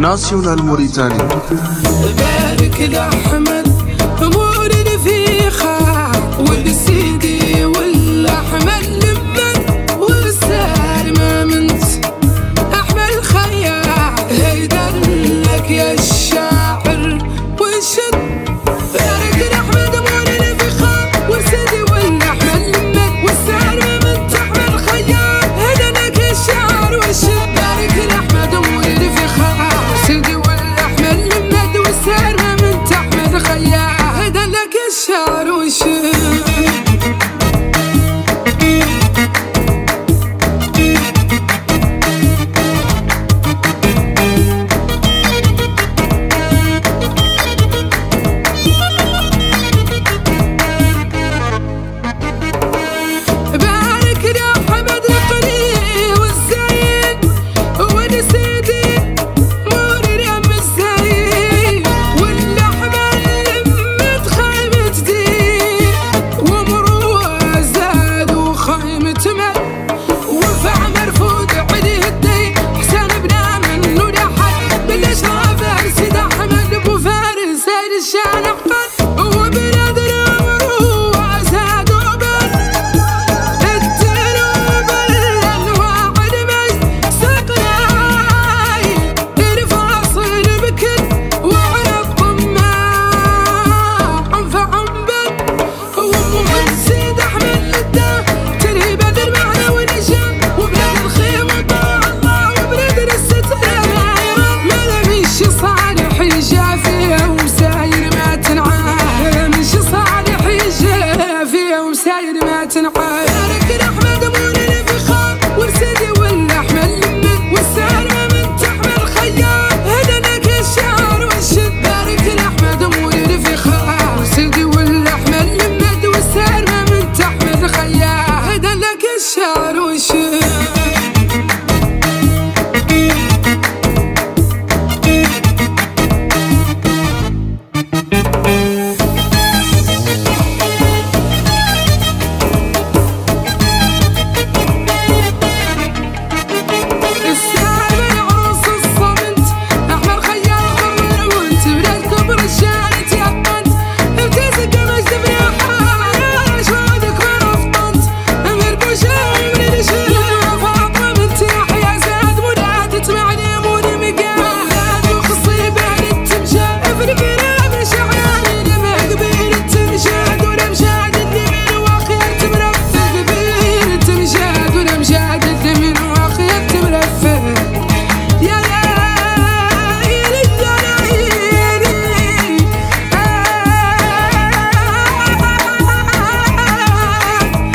ناسيونال موريتاني بارك لأحمد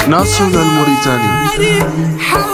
الليالي ناسيونال موريتاني حول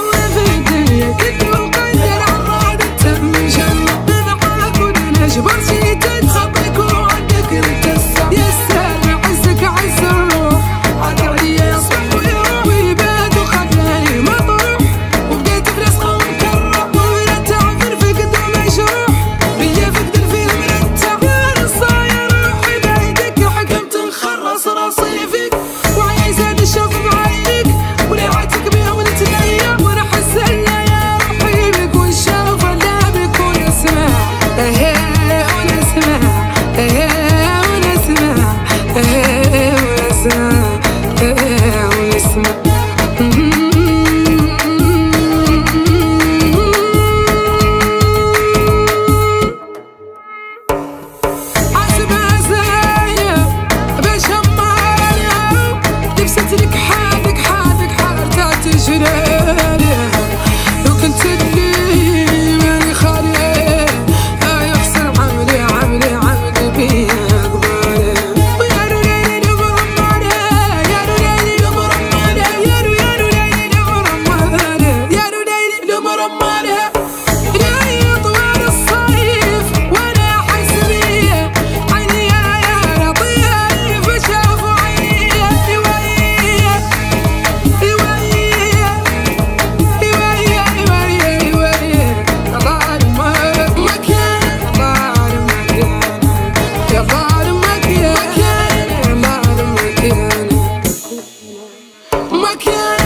I can't